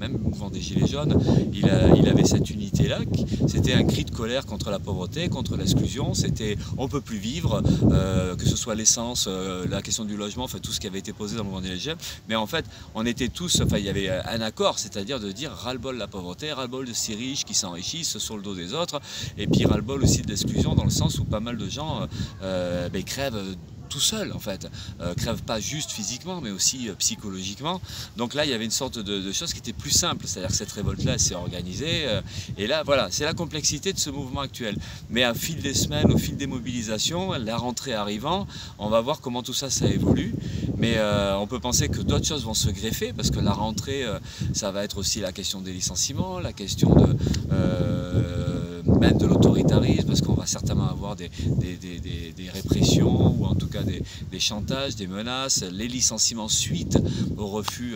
même le mouvement des Gilets jaunes, il, avait cette unité-là. C'était un cri de colère contre la pauvreté, contre l'exclusion. C'était on peut plus vivre, euh, que ce soit l'essence, euh, la question du logement, tout ce qui avait été posé dans le mouvement des Gilets jaunes. Mais en fait, on était tous, enfin il y avait un accord, c'est-à-dire de dire ras-le-bol la pauvreté, ras-le-bol de ces riches qui s'enrichissent sur le dos des autres, et puis ras-le-bol aussi de l'exclusion dans le sens où pas mal de gens euh, ben, crèvent tout seul en fait, euh, crève pas juste physiquement mais aussi euh, psychologiquement. Donc là il y avait une sorte de, de chose qui était plus simple, c'est-à-dire que cette révolte-là s'est organisée euh, et là voilà, c'est la complexité de ce mouvement actuel. Mais à fil des semaines, au fil des mobilisations, la rentrée arrivant, on va voir comment tout ça ça évolue. Mais euh, on peut penser que d'autres choses vont se greffer parce que la rentrée, ça va être aussi la question des licenciements, la question de même de parce qu'on va certainement avoir des, des, répressions ou en tout cas des, chantages, des menaces, les licenciements suite au refus